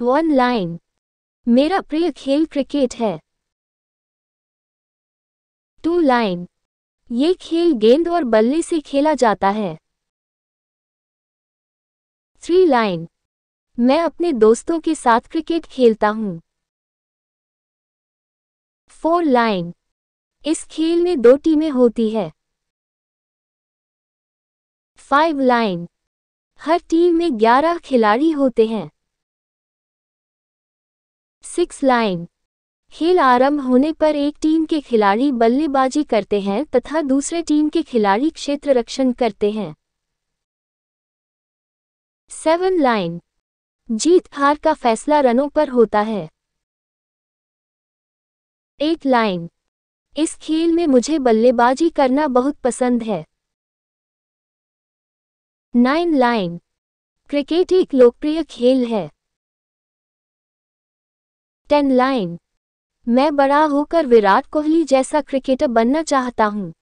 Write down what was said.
One line मेरा प्रिय खेल क्रिकेट है। टू लाइन ये खेल गेंद और बल्ले से खेला जाता है। थ्री लाइन मैं अपने दोस्तों के साथ क्रिकेट खेलता हूँ। फोर लाइन इस खेल में दो टीमें होती है। फाइव लाइन हर टीम में ग्यारह खिलाड़ी होते हैं। Six line. खेल आरंभ होने पर एक टीम के खिलाड़ी बल्लेबाजी करते हैं तथा दूसरे टीम के खिलाड़ी क्षेत्र रक्षण करते हैं। Seven line. जीत हार का फैसला रनों पर होता है। Eight line. इस खेल में मुझे बल्लेबाजी करना बहुत पसंद है। Nine line. क्रिकेट एक लोकप्रिय खेल है। Ten line. मैं बड़ा होकर विराट कोहली जैसा क्रिकेटर बनना चाहता हूँ।